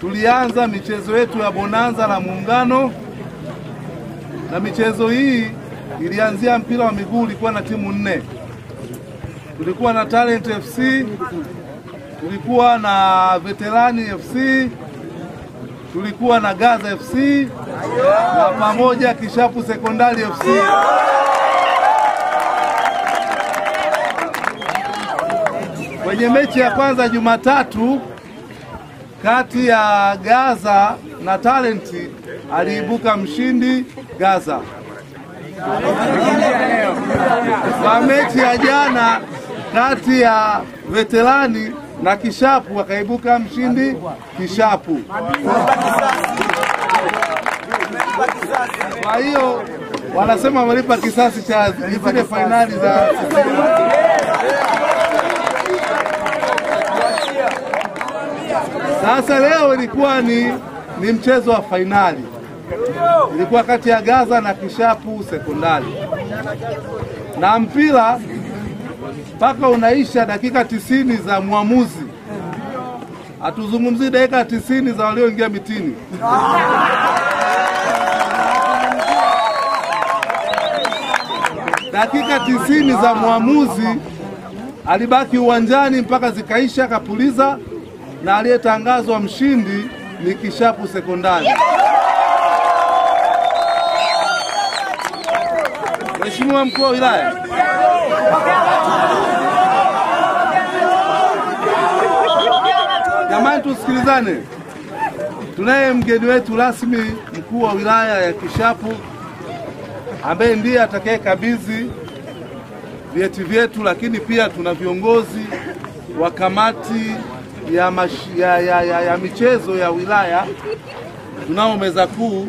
tulianza michezo yetu ya bonanza la Muungano, na michezo hii ilianzia mpira wa miguu, ulikuwa na timu nne. Tulikuwa na Talent FC, tulikuwa na Veterani FC, tulikuwa na Gaza FC na pamoja Kishapu Sekondari FC. Kwenye mechi ya kwanza Jumatatu kati ya Gaza na Talenti aliibuka mshindi Gaza. Kwa mechi ya jana kati ya Veterani na Kishapu akaibuka mshindi Kishapu. Kwa hiyo wanasema wamelipa kisasi cha zile fainali za Sasa leo ilikuwa ni, ni mchezo wa fainali, ilikuwa kati ya Gaza na Kishapu Sekondari, na mpira mpaka unaisha dakika tisini za mwamuzi. Hatuzungumzii dakika tisini za walioingia mitini. Dakika tisini za mwamuzi alibaki uwanjani mpaka zikaisha, akapuliza na aliyetangazwa mshindi ni Kishapu Sekondari. Mheshimiwa mkuu wa wilaya, jamani, tusikilizane. Tunaye mgeni wetu rasmi, mkuu wa wilaya ya Kishapu ambaye ndiye atakayekabidhi vyeti vyetu, lakini pia tuna viongozi wa kamati ya, mash, ya, ya, ya, ya michezo ya wilaya. Tunao meza kuu,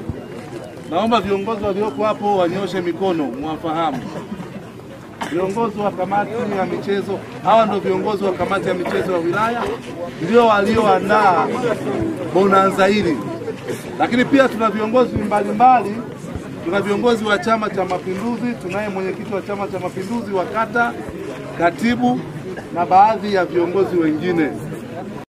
naomba viongozi walioko hapo wanyoshe mikono, mwafahamu viongozi wa kamati ya michezo. Hawa ndio viongozi wa kamati ya michezo ya wilaya, ndio walioandaa bonanza hili, lakini pia tuna viongozi mbalimbali. Tuna viongozi wa Chama cha Mapinduzi, tunaye mwenyekiti wa Chama cha Mapinduzi wa kata, katibu na baadhi ya viongozi wengine.